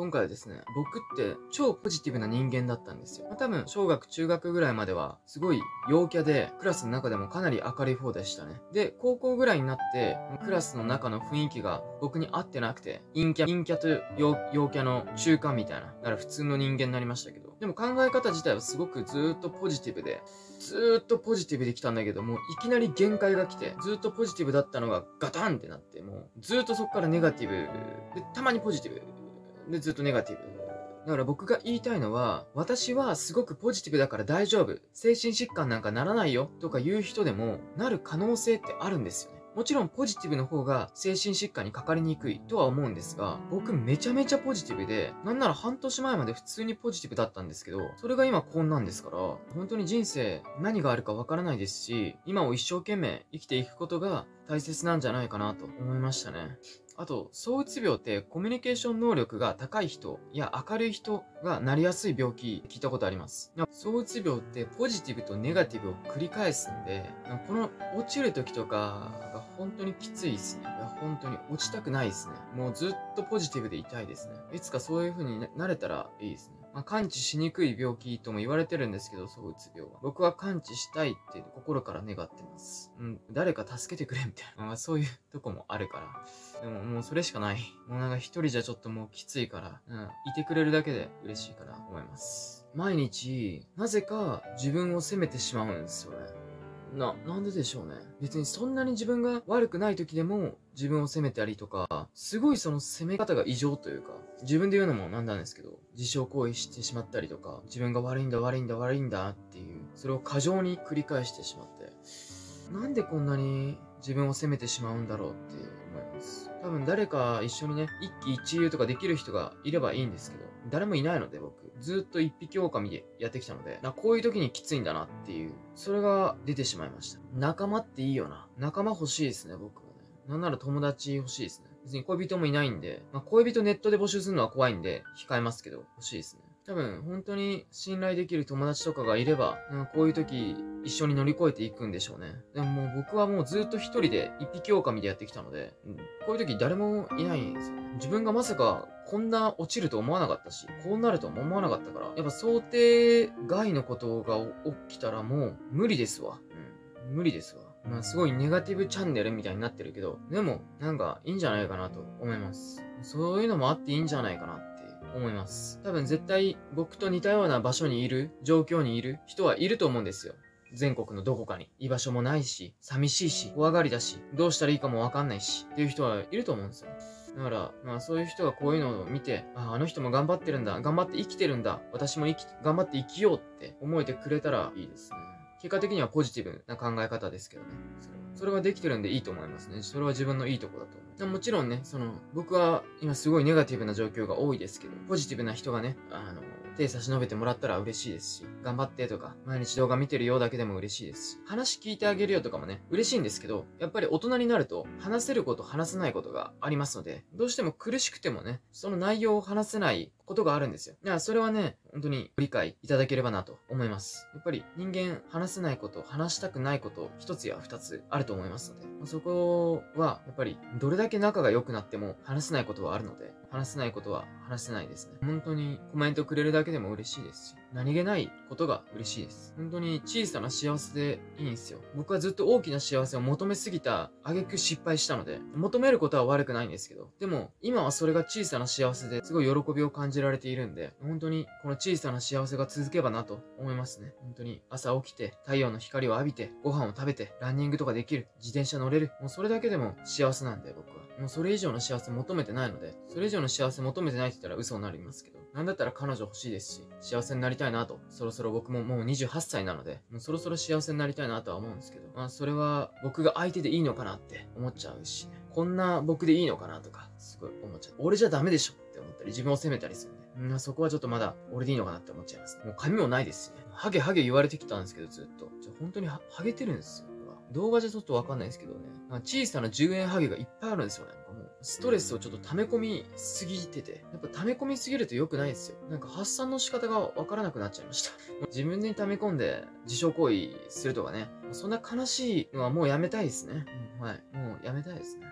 今回はですね、僕って超ポジティブな人間だったんですよ。まあ、多分、小学、中学ぐらいまでは、すごい陽キャで、クラスの中でもかなり明るい方でしたね。で、高校ぐらいになって、クラスの中の雰囲気が僕に合ってなくて、陰キャ、陰キャと陽キャの中間みたいな、だから普通の人間になりましたけど、でも考え方自体はすごくずっとポジティブで、ずっとポジティブで来たんだけども、いきなり限界が来て、ずっとポジティブだったのがガタンってなって、もう、ずっとそこからネガティブ、で、たまにポジティブ、で、ずっとネガティブ。だから僕が言いたいのは、私はすごくポジティブだから大丈夫。精神疾患なんかならないよ。とか言う人でも、なる可能性ってあるんですよね。もちろんポジティブの方が精神疾患にかかりにくいとは思うんですが、僕めちゃめちゃポジティブで、なんなら半年前まで普通にポジティブだったんですけど、それが今こんなんですから、本当に人生何があるかわからないですし、今を一生懸命生きていくことが大切なんじゃないかなと思いましたね。あと、躁うつ病ってコミュニケーション能力が高い人や明るい人がなりやすい病気聞いたことあります。躁うつ病ってポジティブとネガティブを繰り返すんで、この落ちる時とかが本当にきついですね。いや、本当に落ちたくないですね。もうずっとポジティブでいたいですね。いつかそういう風になれたらいいですね。まあ、感知しにくい病気とも言われてるんですけど、躁うつ病は。僕は感知したいって心から願ってます。うん、誰か助けてくれみたいな。まあ、そういうとこもあるから。でももうそれしかない。もうなんか一人じゃちょっともうきついから、うん、いてくれるだけで嬉しいから思います。毎日、なぜか自分を責めてしまうんですよね。な、なんででしょうね。別にそんなに自分が悪くない時でも自分を責めたりとか、すごいその責め方が異常というか、自分で言うのもなんなんですけど、自傷行為してしまったりとか、自分が悪いんだ悪いんだ悪いんだっていう、それを過剰に繰り返してしまって、なんでこんなに自分を責めてしまうんだろうって思います。多分誰か一緒にね、一喜一憂とかできる人がいればいいんですけど、誰もいないので僕、ずっと一匹狼でやってきたので、なこういう時にきついんだなっていう、それが出てしまいました。仲間っていいよな。仲間欲しいですね、僕はね。なんなら友達欲しいですね。別に恋人もいないんで、まあ、恋人ネットで募集するのは怖いんで、控えますけど、欲しいですね。多分、本当に信頼できる友達とかがいれば、こういう時、一緒に乗り越えていくんでしょうね。でももう僕はもうずっと一人で一匹狼でやってきたので、うん、こういう時誰もいないんですよ。自分がまさかこんな落ちると思わなかったし、こうなるとも思わなかったから、やっぱ想定外のことが起きたらもう無理ですわ。うん、無理ですわ。まあすごいネガティブチャンネルみたいになってるけど、でもなんかいいんじゃないかなと思います。そういうのもあっていいんじゃないかな思います。多分絶対僕と似たような場所にいる、状況にいる人はいると思うんですよ。全国のどこかに。居場所もないし、寂しいし、怖がりだし、どうしたらいいかもわかんないし、っていう人はいると思うんですよ。だから、まあそういう人がこういうのを見て、ああの人も頑張ってるんだ、頑張って生きてるんだ、私も、頑張って生きようって思えてくれたらいいですね。結果的にはポジティブな考え方ですけどね。それはできてるんでいいと思いますね。それは自分のいいとこだと思う。もちろんね、その、僕は今すごいネガティブな状況が多いですけど、ポジティブな人がね、あの、手差し伸べてもらったら嬉しいですし、頑張ってとか、毎日動画見てるようだけでも嬉しいですし、話聞いてあげるよとかもね、嬉しいんですけど、やっぱり大人になると、話せること、話せないことがありますので、どうしても苦しくてもね、その内容を話せないことがあるんですよ。だからそれはね、本当に理解いただければなと思います。やっぱり人間話せないこと、話したくないこと、一つや二つあると思いますので、そこはやっぱりどれだけ仲が良くなっても話せないことはあるので、話せないことは話せないですね。本当にコメントくれるだけでも嬉しいですし、何気ないことが嬉しいです。本当に小さな幸せでいいんですよ。僕はずっと大きな幸せを求めすぎた挙句失敗したので、求めることは悪くないんですけど、でも今はそれが小さな幸せですごい喜びを感じられているんで、本当にこの小さな幸せが続けばなと思いますね。本当に朝起きて太陽の光を浴びてご飯を食べてランニングとかできる、自転車乗れる、もうそれだけでも幸せなんで僕は。もうそれ以上の幸せ求めてないので、それ以上の幸せ求めてないって言ったら嘘になりますけど、なんだったら彼女欲しいですし、幸せになりたいなと、そろそろ僕ももう28歳なので、もうそろそろ幸せになりたいなとは思うんですけど、まあそれは僕が相手でいいのかなって思っちゃうし。こんな僕でいいのかなとか、すごい思っちゃう。俺じゃダメでしょって思ったり、自分を責めたりするんで。うん、そこはちょっとまだ俺でいいのかなって思っちゃいます、もう髪もないですしね。ハゲハゲ言われてきたんですけど、ずっと。じゃ本当にハゲてるんですよ。動画じゃちょっとわかんないですけどね。小さな10円ハゲがいっぱいあるんですよね。なんかもう、ストレスをちょっと溜め込みすぎてて。やっぱ溜め込みすぎると良くないですよ。なんか発散の仕方がわからなくなっちゃいました。自分に溜め込んで自傷行為するとかね。そんな悲しいのはもうやめたいですね。うん、はい。もうやめたいですね。